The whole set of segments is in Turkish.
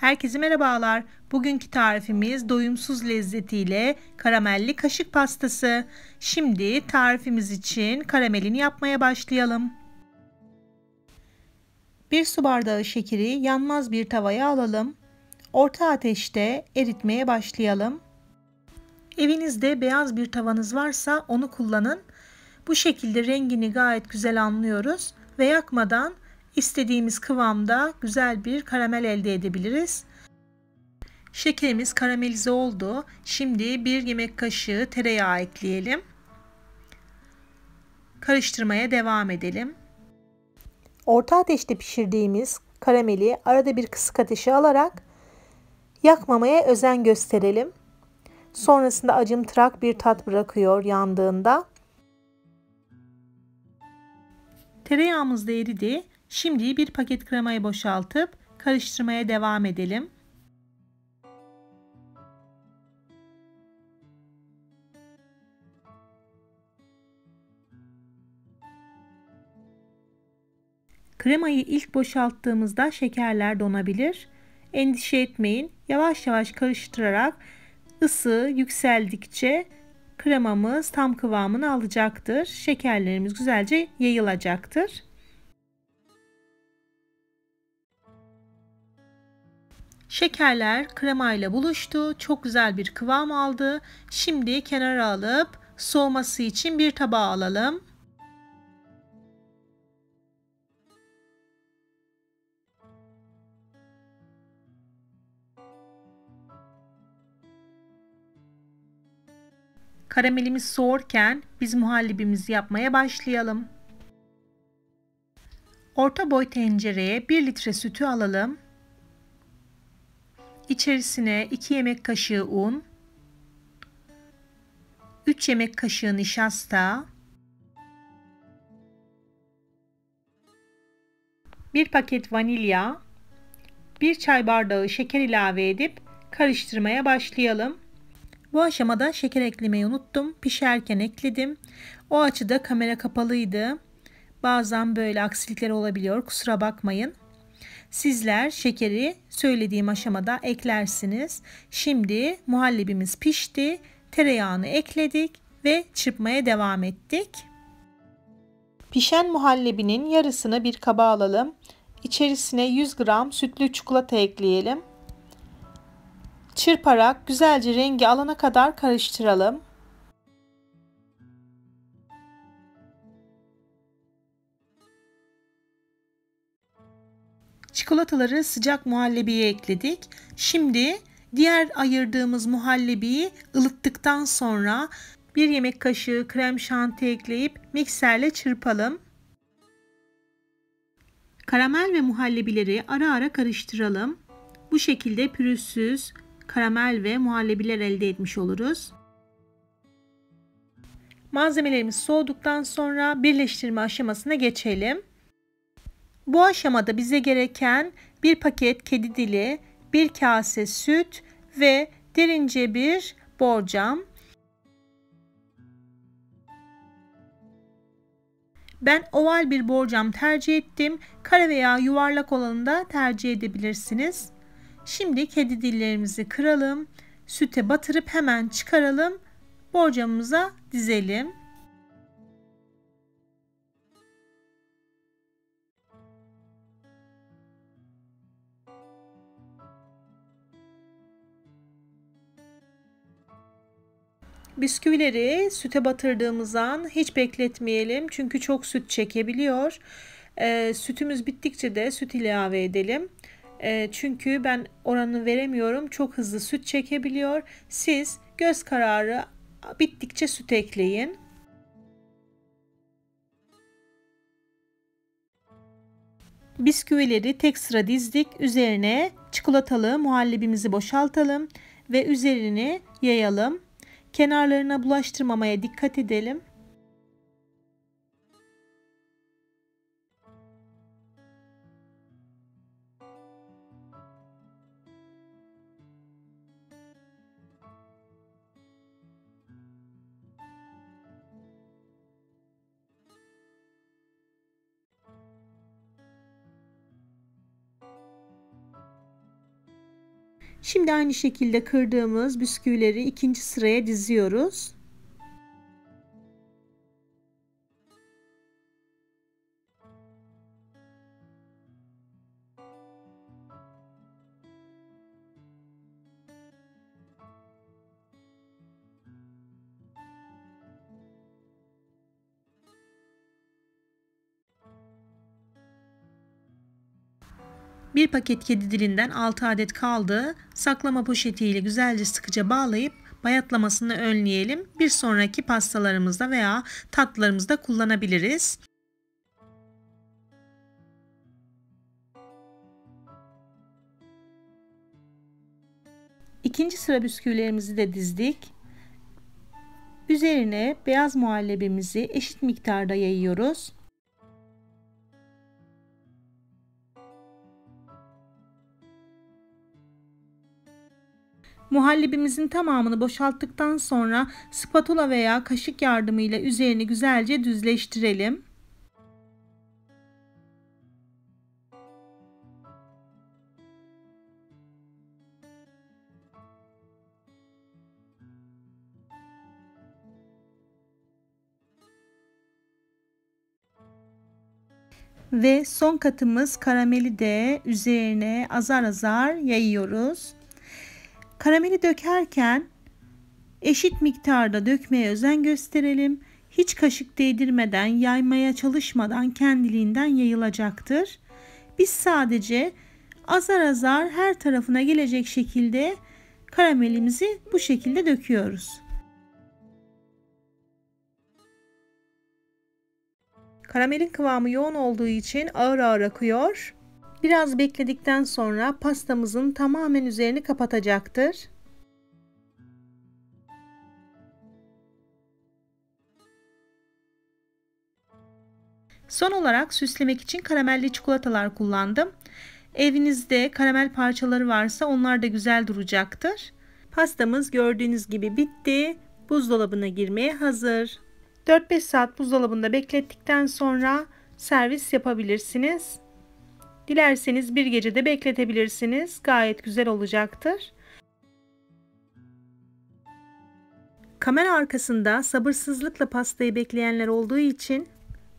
Herkese merhabalar. Bugünkü tarifimiz doyumsuz lezzetiyle karamelli kaşık pastası. Şimdi tarifimiz için karamelini yapmaya başlayalım. Bir su bardağı şekeri yanmaz bir tavaya alalım. Orta ateşte eritmeye başlayalım. Evinizde beyaz bir tavanız varsa onu kullanın. Bu şekilde rengini gayet güzel anlıyoruz ve yakmadan istediğimiz kıvamda güzel bir karamel elde edebiliriz. Şekerimiz karamelize oldu. Şimdi bir yemek kaşığı tereyağı ekleyelim. Karıştırmaya devam edelim. Orta ateşte pişirdiğimiz karameli arada bir kısık ateşe alarak yakmamaya özen gösterelim. Sonrasında acımtırak bir tat bırakıyor yandığında. Tereyağımız da eridi. Şimdi bir paket kremayı boşaltıp karıştırmaya devam edelim. Kremayı ilk boşalttığımızda şekerler donabilir. Endişe etmeyin. Yavaş yavaş karıştırarak ısı yükseldikçe kremamız tam kıvamını alacaktır. Şekerlerimiz güzelce yayılacaktır. Şekerler kremayla buluştu. Çok güzel bir kıvam aldı. Şimdi kenara alıp soğuması için bir tabağa alalım. Karamelimiz soğurken biz muhallebimizi yapmaya başlayalım. Orta boy tencereye 1 litre sütü alalım. İçerisine 2 yemek kaşığı un, 3 yemek kaşığı nişasta, 1 paket vanilya, 1 çay bardağı şeker ilave edip karıştırmaya başlayalım. Bu aşamada şeker eklemeyi unuttum. Pişerken ekledim. O açıda kamera kapalıydı. Bazen böyle aksilikler olabiliyor. Kusura bakmayın. Sizler şekeri söylediğim aşamada eklersiniz. Şimdi muhallebimiz pişti. Tereyağını ekledik ve çırpmaya devam ettik. Pişen muhallebinin yarısını bir kaba alalım. İçerisine 100 gram sütlü çikolata ekleyelim. Çırparak güzelce rengi alana kadar karıştıralım. Çikolataları sıcak muhallebiye ekledik. Şimdi diğer ayırdığımız muhallebiyi ılıttıktan sonra bir yemek kaşığı krem şanti ekleyip mikserle çırpalım. Karamel ve muhallebileri ara ara karıştıralım. Bu şekilde pürüzsüz karamel ve muhallebiler elde etmiş oluruz. Malzemelerimiz soğuduktan sonra birleştirme aşamasına geçelim. Bu aşamada bize gereken bir paket kedi dili, bir kase süt ve derince bir borcam. Ben oval bir borcam tercih ettim. Kare veya yuvarlak olanı da tercih edebilirsiniz. Şimdi kedi dillerimizi kıralım. Süte batırıp hemen çıkaralım. Borcamımıza dizelim. Bisküvileri süte batırdığımız an hiç bekletmeyelim. Çünkü çok süt çekebiliyor. E, sütümüz bittikçe de süt ilave edelim. E, çünkü ben oranı veremiyorum. Çok hızlı süt çekebiliyor. Siz göz kararı bittikçe süt ekleyin. Bisküvileri tek sıra dizdik. Üzerine çikolatalı muhallebimizi boşaltalım ve üzerini yayalım. Kenarlarına bulaştırmamaya dikkat edelim. Şimdi aynı şekilde kırdığımız bisküvileri ikinci sıraya diziyoruz. Bir paket kedi dilinden 6 adet kaldı. Saklama poşetiyle güzelce sıkıca bağlayıp bayatlamasını önleyelim. Bir sonraki pastalarımızda veya tatlılarımızda kullanabiliriz. İkinci sıra bisküvilerimizi de dizdik. Üzerine beyaz muhallebimizi eşit miktarda yayıyoruz. Muhallebimizin tamamını boşalttıktan sonra spatula veya kaşık yardımıyla üzerini güzelce düzleştirelim. Ve son katımız karameli de üzerine azar azar yayıyoruz. Karameli dökerken eşit miktarda dökmeye özen gösterelim. Hiç kaşık değdirmeden, yaymaya çalışmadan kendiliğinden yayılacaktır. Biz sadece azar azar her tarafına gelecek şekilde karamelimizi bu şekilde döküyoruz. Karamelin kıvamı yoğun olduğu için ağır ağır akıyor. Biraz bekledikten sonra pastamızın tamamen üzerini kapatacaktır. Son olarak süslemek için karamelli çikolatalar kullandım. Evinizde karamel parçaları varsa onlar da güzel duracaktır. Pastamız gördüğünüz gibi bitti. Buzdolabına girmeye hazır. 4-5 saat buzdolabında beklettikten sonra servis yapabilirsiniz. Dilerseniz bir gece de bekletebilirsiniz. Gayet güzel olacaktır. Kamera arkasında sabırsızlıkla pastayı bekleyenler olduğu için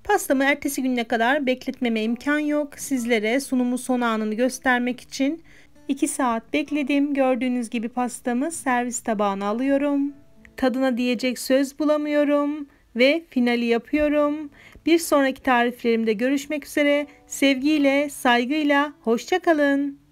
pastamı ertesi güne kadar bekletmeme imkan yok. Sizlere sunumu son anını göstermek için 2 saat bekledim. Gördüğünüz gibi pastamı servis tabağına alıyorum. Tadına diyecek söz bulamıyorum ve finali yapıyorum. Bir sonraki tariflerimde görüşmek üzere. Sevgiyle, saygıyla, hoşçakalın.